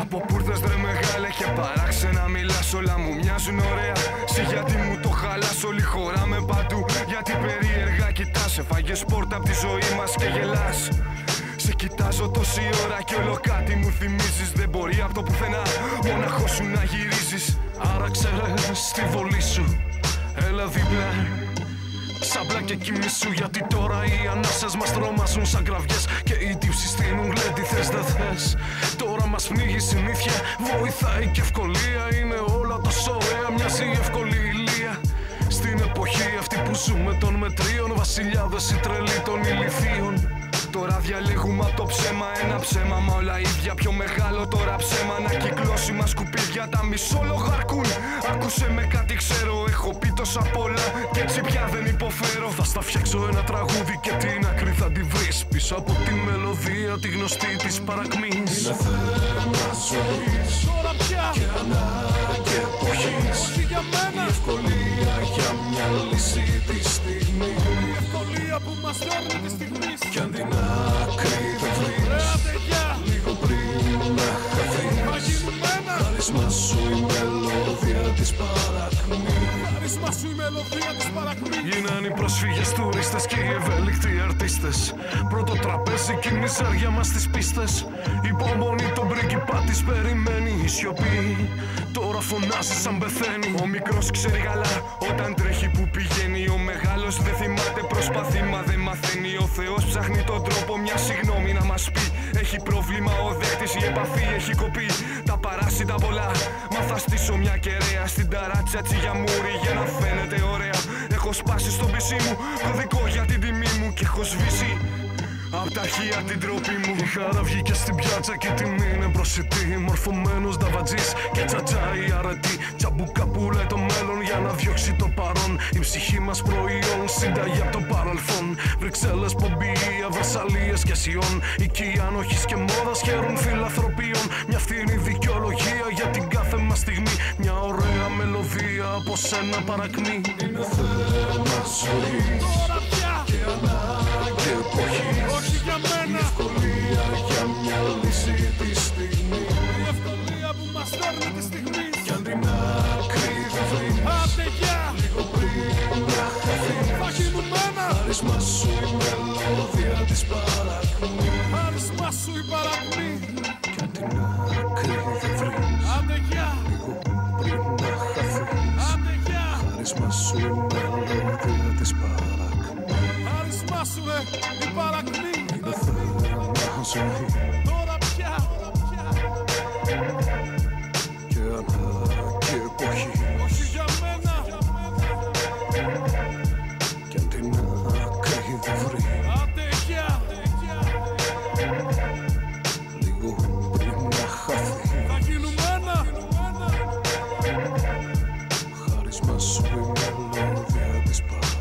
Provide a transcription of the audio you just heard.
Από πούρθες ρε μεγάλε και παράξενα μιλάς Όλα μου μοιάζουν ωραία. Σε γιατί μου το χαλάς Όλη χωράμε παντού. Γιατί περίεργα κοιτάς Έφαγες πόρτα από τη ζωή μας και γελάς. Σε κοιτάζω τόση ώρα και όλο κάτι μου θυμίζεις. Δεν μπορεί από το πουθενά μοναχός σου να γυρίζεις. Άρα ξέρε στη βολή σου. Έλα δίπλα. Σαμπλά και κοιμήσου γιατί τώρα οι ανάσες μας τρομάζουν σαν κραυγές. Και οι τύψεις στείνουν λέει τι θες δεν θες. Τώρα μας πνίγει συνήθεια, βοηθάει και ευκολία. Είναι όλα τόσο ωραία, μοιάζει η εύκολη ηλία. Στην εποχή αυτή που ζούμε των μετρίων Βασιλιάδες οι τρελοί των ηλιθείων Τώρα διαλέγουμε από το ψέμα ένα ψέμα Μα όλα ίδια. Πιο μεγάλο τώρα ψέμα Να κυκλώσει μας σκουπίδια. Τα μισόλογα Άκουσε με κάτι ξέρω έχω πει τόσα πολλά. Και έτσι πια δεν υποφέρω. Θα στα φτιάξω ένα τραγούδι και την άκρη θα τη βρεις Πίσω από τη μελωδία τη γνωστή της παρακμής. Είναι θέμα ζωής Τώρα πια. και ανάγκη εποχής. Όχι για μένα. Η ευκολία για μια λύση τη στιγμή. Η ευκολία που μας δέρνει τη στιγμή. Κι αν την άκρη δεν βρεις Ρε άντε γεια Λίγο πριν να χαθείς. Θα γίνουμε ένα. Χάρισμά σου η μελωδία της παρακμής Χαρίσμα σου η μελωδία της παρακμής. Γίνανε οι πρόσφυγες τουρίστες και οι ευέλικτοι αρτίστες. Πρώτο τραπέζι και η μιζέρια μας στις πίστες. Υπομονή τον πρίγκιπα της περιμένει η σιωπή. Τώρα φωνάζει σαν πεθαίνει. Ο μικρός ξέρει καλά όταν τρέχει που πηγαίνει. Ο μεγάλος δεν θυμάται προσπαθεί μα δεν μαθαίνει. Ο Θεός ψάχνει τον τρόπο μια συγγνώμη να μας πει. Έχει πρόβλημα ο δέκτης η επαφή έχει κοπεί. Τα παράσιτα πολλά Μα θα στήσω μια κεραία στην ταράτσα τσιγιαμούρι για να φαίνεται ωραία Έχω σπάσει στο πισί μου. Κωδικό για την τιμή μου Και έχω σβήσει Απ' τα αρχεία την τροπή μου. Η χαρά βγήκε στην πιάτσα και την είναι προσιτή Μορφωμένος δαβατζής και τσατσάει αρετή. Τσαμπουκά που λέει το μέλλον για να διώξει το παρόν. Η ψυχή μας προϊόν συνταγή από το παρελθόν. Βρυξέλλες, Πομπία, Βερσαλίες και Σιών. Οικία ανοχής και μόδας χαίρουν φιλανθρωπίων. Μια φθηνή δικαιολογία για την κάθε μας στιγμή. Μια ωραία μελωδία από σένα παρακμή. Είναι θέμα ζωής Τώρα πια και ανάγκη εποχής. Όχι για Η μένα ευκολία για μια λύση τη στιγμή. Η ευκολία που μας δέρνει τη στιγμή Άρισμα σου η μελωδία της παρακμή σου η Κι αν την άκρη δεν βρεις Άντε γεια. Λίγο πριν να χαθείς. Άντε γεια. Άρισμα σου η μελωδία της παρακμή Άρισμα σου ε, η Είναι θέμα ζωή. Τώρα πια Και ανάγκη εποχή. Όχι για μένα. swimming all over this body.